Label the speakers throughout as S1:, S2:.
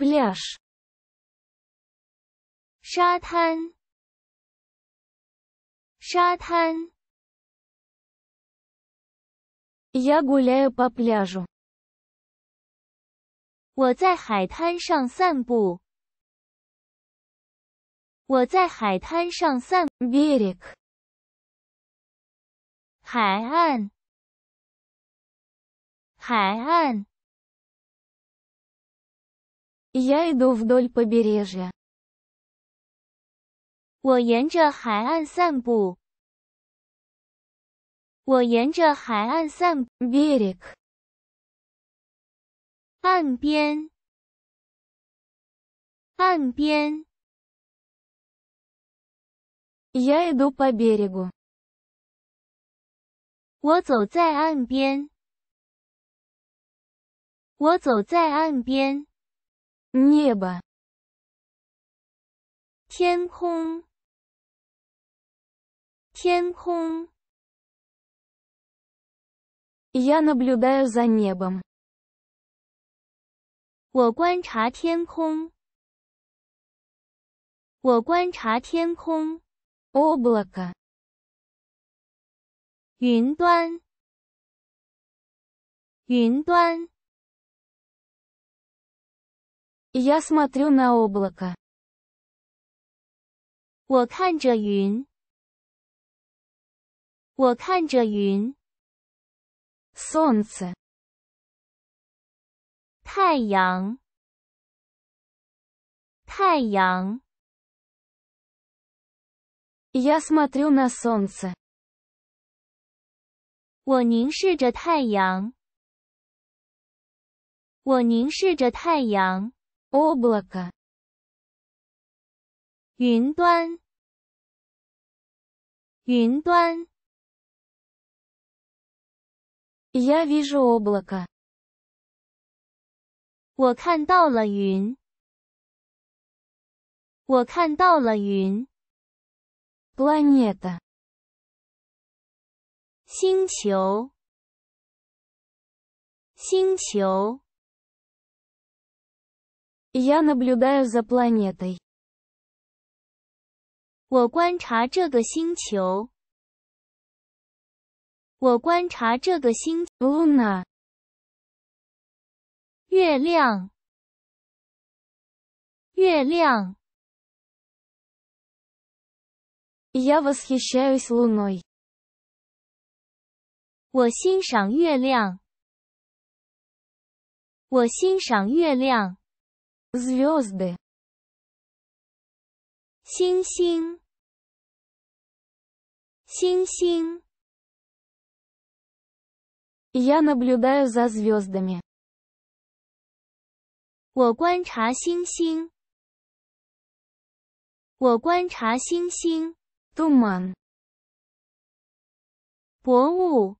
S1: пляж
S2: 沙滩，沙滩，
S1: Я гуляю по пляжу.
S2: 我在海滩上散步。我在海滩上散
S1: Берег
S2: 海岸，海岸，
S1: Я иду вдоль побережья.
S2: 我沿着海岸散步。我沿着海岸散
S1: Берег
S2: 岸边，岸边，
S1: Я иду по берегу.
S2: 我走在岸边。我走在岸边，
S1: Небо
S2: 天空，天空，
S1: Я наблюдаю за небом.
S2: 我观察天空。我观察天空，
S1: Облако
S2: 云端，云端，
S1: Я смотрю на облако.
S2: 我看着云。我看着云，
S1: Солнце
S2: 太阳，太阳，
S1: Я смотрю на солнце.
S2: 我凝视着太阳。我凝视着太阳，
S1: Облако
S2: 云端，云端，
S1: Я вижу облако.
S2: 我看到了云。我看到了云，
S1: Планета
S2: 星球，星球，
S1: Я наблюдаю за планетой.
S2: 我观察这个星球。我观察这个星
S1: Луна
S2: 月亮，月亮，
S1: Я восхищаюсь луной.
S2: 我欣赏月亮。我欣赏月亮，
S1: Звезды
S2: 星星，星星，
S1: Я наблюдаю за звездами.
S2: 我观察星星。我观察星星，
S1: Туман
S2: 薄雾，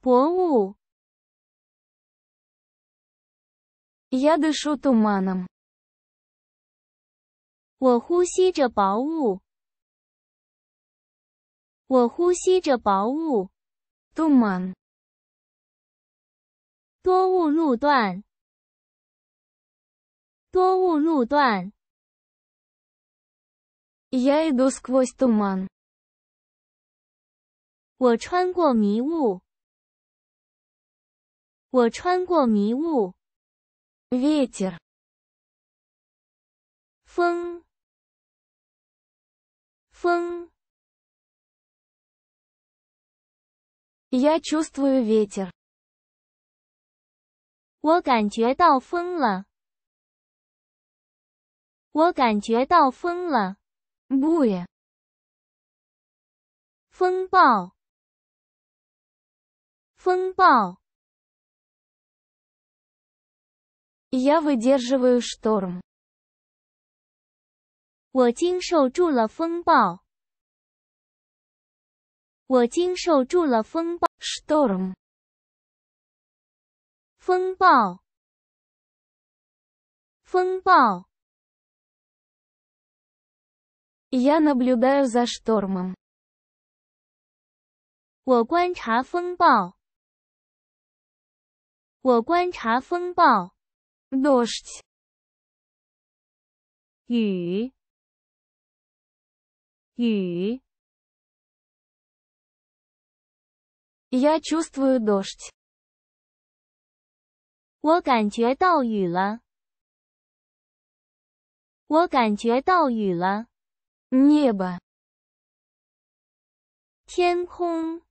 S2: 薄雾，
S1: Я дышу туманом.
S2: 我呼吸着薄雾。我呼吸着薄雾，
S1: Туман
S2: 多雾路段，多雾路段，
S1: Я иду сквозь туман.
S2: 我穿过迷雾。我穿过迷雾，
S1: Ветер
S2: 风，风，
S1: Я чувствую ветер.
S2: 我感觉到风了。我感觉到风了。
S1: Буря
S2: 风暴，风暴，
S1: Я выдерживаю шторм.
S2: 我经受住了风暴。我经受住了风暴，
S1: Шторм
S2: 风暴，风暴，
S1: Я наблюдаю за штормом.
S2: 我观察风暴。我观察风暴，
S1: Дождь.
S2: 雨，雨，
S1: Я чувствую дождь.
S2: 我感觉到雨了。我感觉到雨了。
S1: Небо.
S2: 天空，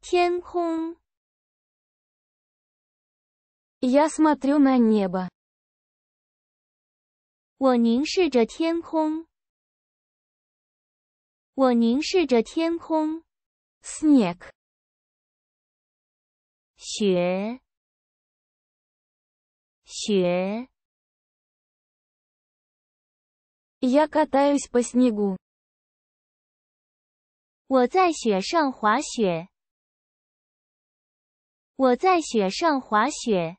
S2: 天空，
S1: Я смотрю на небо.
S2: 我凝视着天空。我凝视着天空。
S1: Снег.
S2: 雪，雪，
S1: Я катаюсь по снегу.
S2: 我在雪上滑雪。我在雪上滑雪。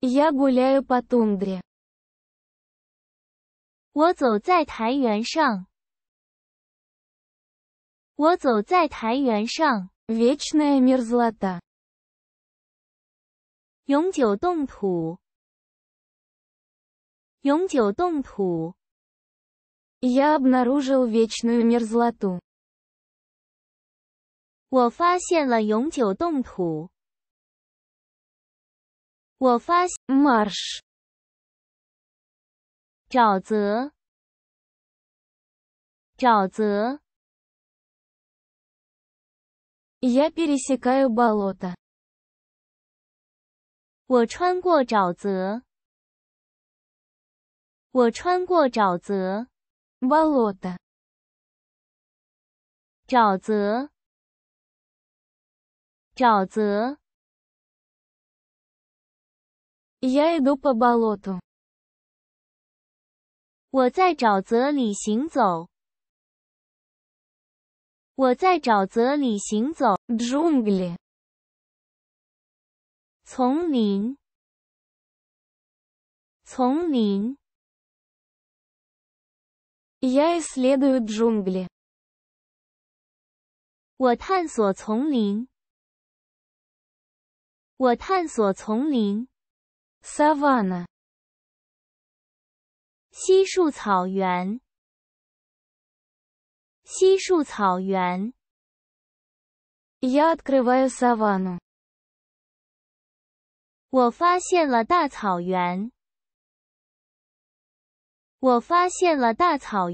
S1: Я гуляю по тундре.
S2: 我走在台原上，我走在台原上，
S1: Вечная мерзлота.
S2: 永久冻土，永久冻土，
S1: Я обнаружил вечную мерзлоту.
S2: 我发现了永久冻土， 我发现
S1: Марш.
S2: 沼泽，沼泽，
S1: Я пересекаю болото.
S2: 我穿过沼泽，我穿过沼泽，
S1: Болото.
S2: 沼泽，沼泽，
S1: Я иду по болоту.
S2: 我在沼泽里行走，我在沼泽里行走，
S1: Джунгли.
S2: 丛林，丛林，
S1: Я исследую джунгли.
S2: 我探索丛林，我探索丛林，
S1: Саванна.
S2: 稀树草原，稀树草原，
S1: Я открываю саванну.
S2: 我发现了大草原，我发现了大草原。